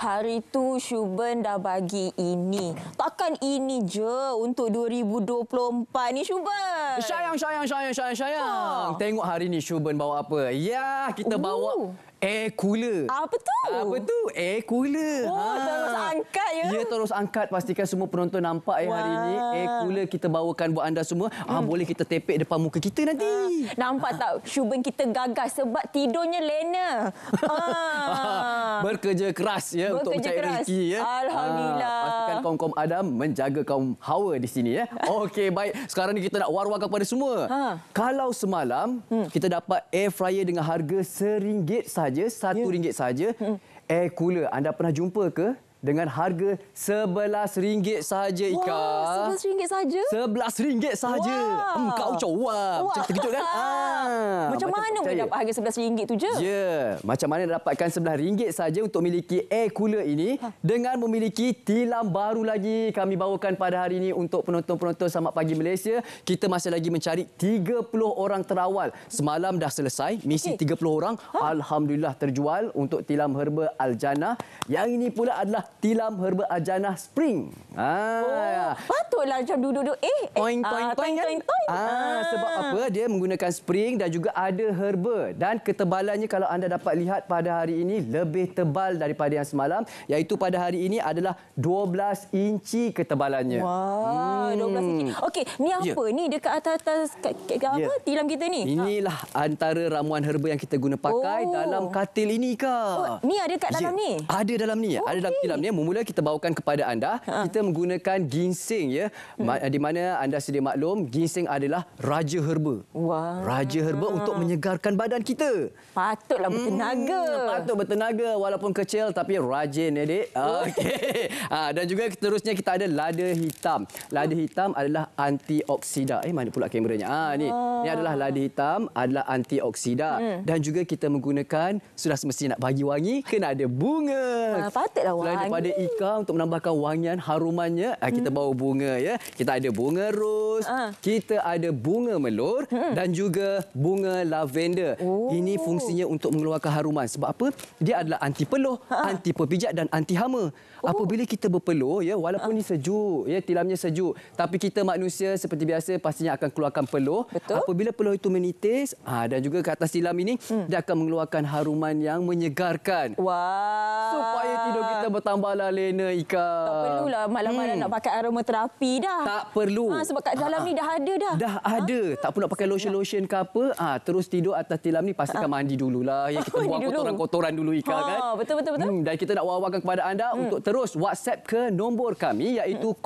Hari tu Syuban dah bagi ini. Takkan ini je untuk 2024 ni Syuban? Sayang, sayang, sayang, sayang, sayang. Ha. Tengok hari ni Syuban bawa apa. Ya, kita Ooh. bawa air cooler. Apa tu? Apa tu? Air cooler. Oh, ha. terus angkat ya? Ya, terus angkat. Pastikan semua penonton nampak ya hari ini. Air cooler kita bawakan buat anda semua. Hmm. Ah, boleh kita tepek depan muka kita nanti. Ha. Nampak tak? Syuban kita gagas sebab tidurnya lena. ha. Bekerja keras ya Bekerja untuk mencari keras. rezeki ya. Alhamdulillah. Ha. Pastikan kaum-kaum Adam menjaga kaum Hawa di sini ya. Okey, baik. Sekarang ni kita nak war-war kepada semua. Ha. Kalau semalam hmm. kita dapat air fryer dengan harga RM1 sahaja saja, satu ya. ringgit saja. Hmm. Air cooler, anda pernah jumpa ke? dengan harga RM11 sahaja Ika. Wah, RM11 sahaja? RM11 sahaja. Wow. Hmm, kau macam wah. Macam terkejut kan? ah, macam mana boleh dapat harga RM11 tu je? Ya, yeah. macam mana dapatkan RM11 sahaja untuk memiliki air cooler ini ha. dengan memiliki tilam baru lagi kami bawakan pada hari ini untuk penonton-penonton Selamat Pagi Malaysia. Kita masih lagi mencari 30 orang terawal. Semalam dah selesai misi okay. 30 orang. Ha? Alhamdulillah terjual untuk tilam herba Aljana. Yang ini pula adalah tilam herba Ajana Spring. Ah, oh, patutlah macam duduk-duduk eh toing toing ah, toing, toing, toing. Ah, ah, sebab apa? Dia menggunakan spring dan juga ada herba dan ketebalannya kalau anda dapat lihat pada hari ini lebih tebal daripada yang semalam iaitu pada hari ini adalah 12 inci ketebalannya. Wah, hmm. 12 inci. Okey, ni apa yeah. ni dekat atas-atas apa yeah. tilam kita ni? Inilah ha. antara ramuan herba yang kita guna pakai oh. dalam katil ini kak. Oh, ni ada kat dalam yeah. ni? Ada dalam ni. Okay. Ada dalam tilam ni mula kita bawakan kepada anda ha. kita menggunakan ginseng ya hmm. di mana anda sedia maklum ginseng adalah raja herba wow. raja herba untuk menyegarkan badan kita. Patutlah bertenaga. hmm, patut bertenaga walaupun kecil tapi rajin ya dik. Okey. Ha, dan juga seterusnya kita ada lada hitam. Lada hitam adalah antioksida eh mana pula kameranya? Ah ha, ni oh. ni adalah lada hitam adalah antioksida hmm. dan juga kita menggunakan sudah semestinya nak bagi wangi kena ada bunga. Ha, patutlah wangi. daripada Ika untuk menambahkan wangian harumannya hmm. kita bawa bunga ya. Kita ada bunga ros uh. kita ada bunga melur hmm. dan juga bunga lavender oh. ini fungsinya untuk mengeluarkan haruman sebab apa dia adalah anti peluh uh. anti pepijat dan anti hama oh. apabila kita berpeluh ya walaupun uh. ni sejuk ya tilamnya sejuk tapi kita manusia seperti biasa pastinya akan keluarkan peluh Betul? apabila peluh itu menitis uh, dan juga ke atas tilam ini hmm. dia akan mengeluarkan haruman yang menyegarkan wow supaya tidur kita bertambah tambahlah Lena Ika. Tak perlulah malam-malam hmm. nak pakai aromaterapi dah. Tak perlu. Ha, sebab kat dalam ha. ni dah ada dah. Dah ha. ada. Tak perlu nak pakai lotion-lotion ke apa. Ha, terus tidur atas tilam ni pastikan ha. mandi dululah. Ya, kita buang kotoran-kotoran dulu Ika ha. kan. Betul, betul, betul. Hmm, dan kita nak wawarkan kepada anda hmm. untuk terus WhatsApp ke nombor kami iaitu hmm.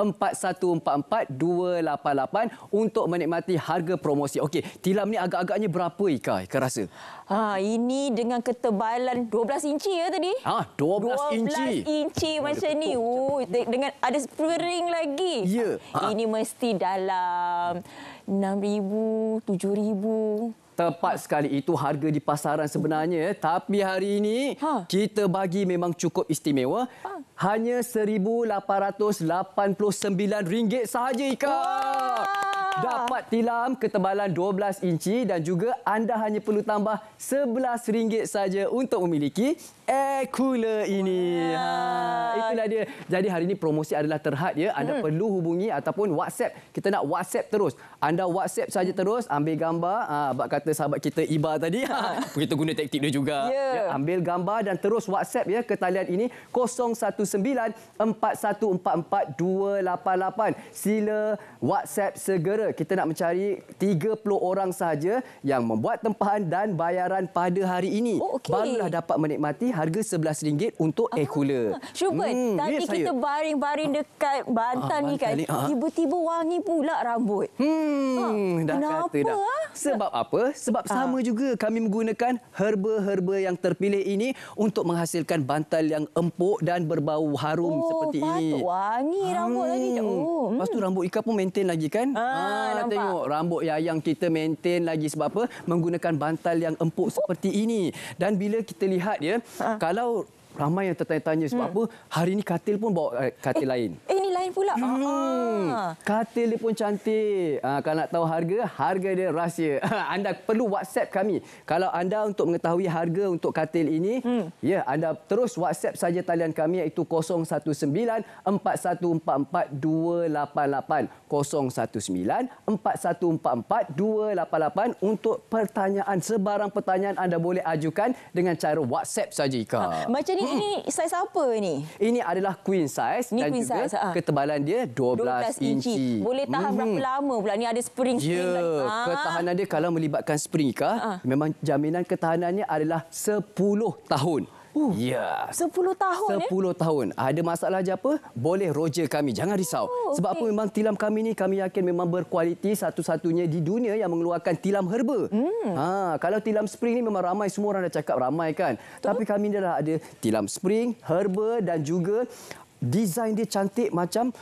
019-4144-288 untuk menikmati harga promosi. Okey, tilam ni agak-agaknya berapa Ika? Ika rasa? Ha, ini dengan ketebalan 12 inci ya tadi? Ha, 12, 12 inci. 12 inci oh, macam ni. Oh, dengan ada spring lagi. Ya. Ha. Ini mesti dalam 6,000, 7,000. Tepat sekali itu harga di pasaran sebenarnya tapi hari ini ha. kita bagi memang cukup istimewa ha. hanya RM1889 sahaja Ika. Wah dapat tilam ketebalan 12 inci dan juga anda hanya perlu tambah RM11 saja untuk memiliki air cooler ini. Ha, itulah dia. Jadi hari ini promosi adalah terhad ya. Anda hmm. perlu hubungi ataupun WhatsApp. Kita nak WhatsApp terus. Anda WhatsApp saja terus, ambil gambar. Ha, abang kata sahabat kita Iba tadi. Ha, kita guna taktik dia juga. Yeah. Ya, ambil gambar dan terus WhatsApp ya ke talian ini 019-4144-288. Sila WhatsApp segera kita nak mencari 30 orang saja yang membuat tempahan dan bayaran pada hari ini. Oh, okay. Barulah dapat menikmati harga RM11 untuk air cooler. Ah, Syukur, hmm, tadi kita baring-baring dekat bantal ah, ni kan, ah. tiba-tiba wangi pula rambut. Hmm, ha, dah kenapa? Kata, dah. Sebab apa? Sebab ah. sama juga kami menggunakan herba-herba yang terpilih ini untuk menghasilkan bantal yang empuk dan berbau harum oh, seperti ini. Oh, wangi rambut hmm. lagi. Oh, Lepas tu rambut Ika pun maintain lagi kan? Ah. Ah, tengok rambut Yayang kita maintain lagi sebab apa? Menggunakan bantal yang empuk seperti ini. Dan bila kita lihat ya, ha. kalau ramai yang tertanya-tanya sebab hmm. apa hari ini katil pun bawa uh, katil eh, lain. Eh lain pula. Hmm. Ah. Katil dia pun cantik. Ha, kalau nak tahu harga, harga dia rahsia. anda perlu WhatsApp kami. Kalau anda untuk mengetahui harga untuk katil ini, hmm. ya, anda terus WhatsApp saja talian kami iaitu 019 4144 288 019 4144 288 untuk pertanyaan sebarang pertanyaan anda boleh ajukan dengan cara WhatsApp saja Ika. Ha, macam ni hmm. ini saiz apa ni? Ini adalah queen size ni dan queen juga size, ha. Ketebalan dia 12, 12 inci. Boleh tahan hmm. berapa lama pula ni ada spring spring Ya, ha. ketahanan dia kalau melibatkan spring Ika, ha. memang jaminan ketahanannya adalah 10 tahun. Uh, ya. 10 tahun 10 eh? tahun. Ada masalah je apa? Boleh roger kami. Jangan risau. Oh, Sebab okay. apa memang tilam kami ni kami yakin memang berkualiti satu-satunya di dunia yang mengeluarkan tilam herba. Hmm. Ha, kalau tilam spring ni memang ramai semua orang dah cakap ramai kan. Betul? Tapi kami dah ada tilam spring, herba dan juga desain dia cantik macam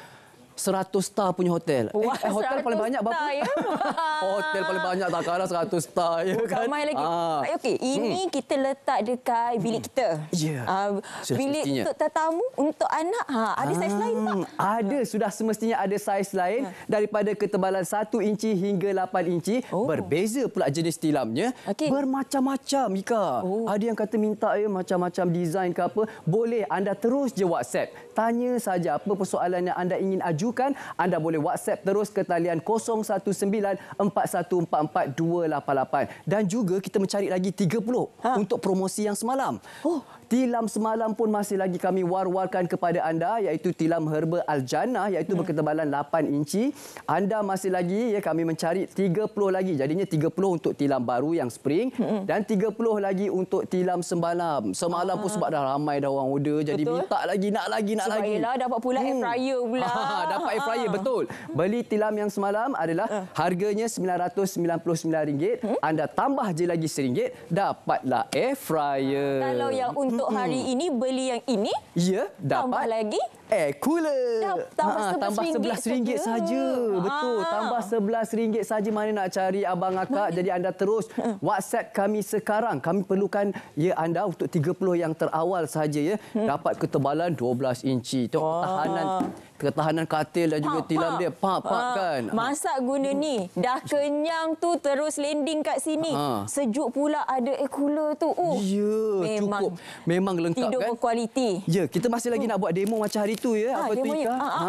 100 star punya hotel. Wah, eh, hotel paling banyak berapa? Ya? hotel paling banyak tak kalah 100 star ya oh, kan. Ramai lagi. Ah. Okey, ini hmm. kita letak dekat bilik hmm. kita. Ya. Yeah. Uh, bilik semestinya. untuk tetamu, untuk anak, ha, ada ah, saiz lain tak? Ada, sudah semestinya ada saiz lain ha. daripada ketebalan 1 inci hingga 8 inci. Oh. Berbeza pula jenis tilamnya. Okay. Bermacam-macam, Ika. Oh. Ada yang kata minta ya macam-macam desain ke apa. Boleh anda terus je WhatsApp. Tanya saja apa persoalan yang anda ingin ajukan ajukan, anda boleh WhatsApp terus ke talian 019-4144-288. Dan juga kita mencari lagi 30 ha. untuk promosi yang semalam. Oh. Tilam semalam pun masih lagi kami war-warkan kepada anda iaitu tilam herba Aljana iaitu hmm. berketebalan 8 inci. Anda masih lagi ya kami mencari 30 lagi. Jadinya 30 untuk tilam baru yang spring hmm. dan 30 lagi untuk tilam semalam. Semalam ah. pun sebab dah ramai dah orang order jadi Betul. minta lagi nak lagi nak sebab lagi. Sebab dapat pula hmm. air fryer pula. dapat air fryer betul. Beli tilam yang semalam adalah uh. harganya RM999. Hmm? Anda tambah je lagi RM1 dapatlah air fryer. Kalau yang untuk hari ini beli yang ini, ya, dapat tambah lagi air cooler. Tambah ha, tambah RM11 saja. Betul, ha. tambah RM11 saja mana nak cari abang akak. Jadi anda terus WhatsApp kami sekarang. Kami perlukan ya anda untuk 30 yang terawal saja ya. Hmm. Dapat ketebalan 12 inci. Tengok tahanan ketahanan katil dan juga tilam dia pap pap ha. kan. Masak guna ni dah kenyang tu terus landing kat sini. Ha. Sejuk pula ada air cooler tu. Oh. Ya, memang, cukup. Memang lengkap tidur kan. Tidur berkualiti. Ya, kita masih lagi uh. nak buat demo macam hari tu ya. Ha, apa tu Ika? Ha. ha.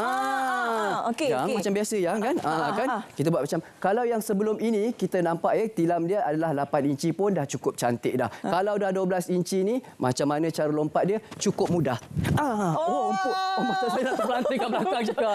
Okey, yang okay. macam biasa yang kan. Ha, ha, kan. Ha. Kita buat macam kalau yang sebelum ini kita nampak ya tilam dia adalah 8 inci pun dah cukup cantik dah. Ha. Kalau dah 12 inci ni macam mana cara lompat dia cukup mudah. Ah, oh, oh, oh masa saya nak terpelanting kat belakang juga.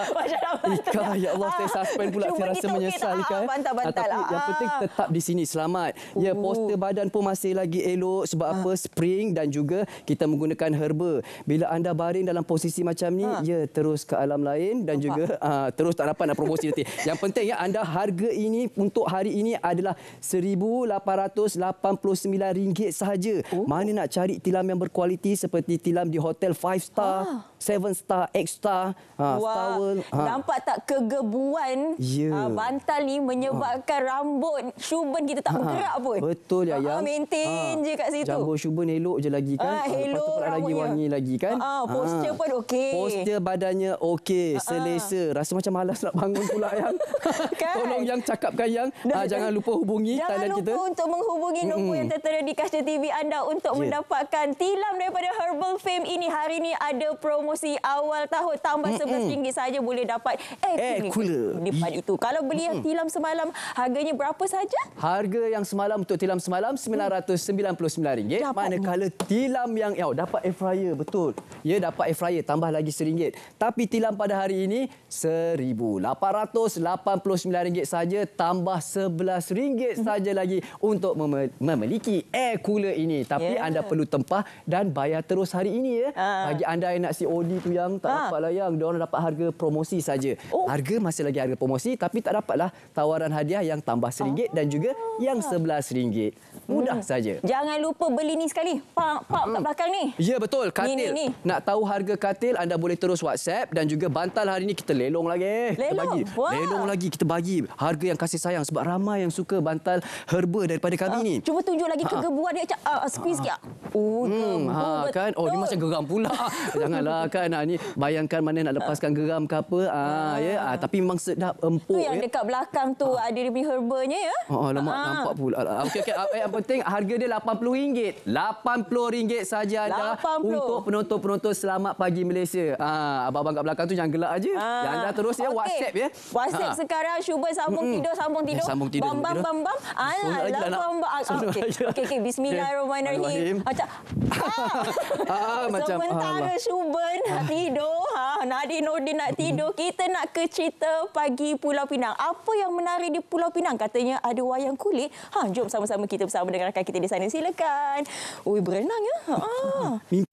Ika, ya Allah, saya suspend pula. Saya rasa menyesal, Ika. Ah, bantal-bantal. Tapi yang penting tetap di sini, selamat. Ya, poster badan pun masih lagi elok. Sebab apa? Spring dan juga kita menggunakan herba. Bila anda baring dalam posisi macam ni, ya, terus ke alam lain dan juga terus tak dapat nak promosi nanti. Yang penting, ya, anda harga ini untuk hari ini adalah RM1,889 sahaja. Oh. Mana nak cari tilam yang berkualiti seperti tilam di hotel 5 star, 7 star, X star, ha, Wah, Ha. Nampak tak kegebuan yeah. ha, bantal ni menyebabkan ha. rambut Shuben kita tak ha. bergerak pun. Betul ya, ha, Maintain ha. je kat situ. Jambul Shuben elok je lagi kan. Ha, elok ha, lagi wangi lagi kan. Ha, posture ha. pun okey. Posture badannya okey, selesa. Rasa macam malas nak bangun pula yang. kan? Tolong yang cakapkan yang ha, jangan lupa hubungi jangan talian kita. Jangan lupa untuk menghubungi nombor mm-hmm. yang tertera di kaca TV anda untuk yeah. mendapatkan tilam daripada Herbal Fame ini. Hari ini ada promosi awal tahun tambah RM11 saja boleh dapat air, air cooler. Depan itu. Kalau beli yang tilam semalam, harganya berapa saja? Harga yang semalam untuk tilam semalam RM999. Hmm. Manakala tilam yang ya, dapat air fryer, betul. Ya, dapat air fryer, tambah lagi RM1. Tapi tilam pada hari ini RM1,889 saja, tambah RM11 hmm. saja lagi untuk memiliki air cooler ini. Tapi yeah. anda perlu tempah dan bayar terus hari ini. ya. Uh. Bagi anda yang nak COD tu yang tak uh. dapat lah yang, diorang dapat harga promosi saja. Oh. Harga masih lagi harga promosi tapi tak dapatlah tawaran hadiah yang tambah RM1 oh. dan juga yang RM11. Mudah hmm. saja. Jangan lupa beli ni sekali. Pak pak tak kat belakang ni. Ya, betul. Katil. Ni, ni, ni. Nak tahu harga katil, anda boleh terus WhatsApp dan juga bantal hari ni kita lelong lagi. Lelong? Kita bagi. Wow. Lelong lagi. Kita bagi harga yang kasih sayang sebab ramai yang suka bantal herba daripada kami uh, ni. Cuba tunjuk lagi ha. kegebuan dia. Uh, squeeze sikit. Oh, hmm, ha, kan? Oh, dia macam geram pula. Janganlah kan. Ha, ni bayangkan mana nak lepaskan geram ke apa. Ha, uh. ya. Ha, tapi memang sedap empuk. Tu yang ya. dekat belakang tu ha. ada dia punya herbanya ya. Oh, lemak ha. nampak pula. Okey, okey. Yang penting harga dia RM80. RM80 saja anda 80. untuk penonton-penonton Selamat Pagi Malaysia. Ha, abang-abang kat belakang tu jangan gelak aja. Ha. Jangan terus ya okay. WhatsApp ya. WhatsApp ha. sekarang cuba sambung hmm. tidur, sambung tidur. Eh, sambung tidur. Bam bam bam bam. Alah, bam bam. Okey, okey. Bismillahirrahmanirrahim. Macam ah, macam sementara Syuban nak tidur, Nadine Nordin nak tidur, kita nak ke cerita pagi Pulau Pinang. Apa yang menarik di Pulau Pinang? Katanya ada wayang kulit. Ha, jom sama-sama kita bersama dengarkan kita di sana. Silakan. Ui, berenang ya. Ha.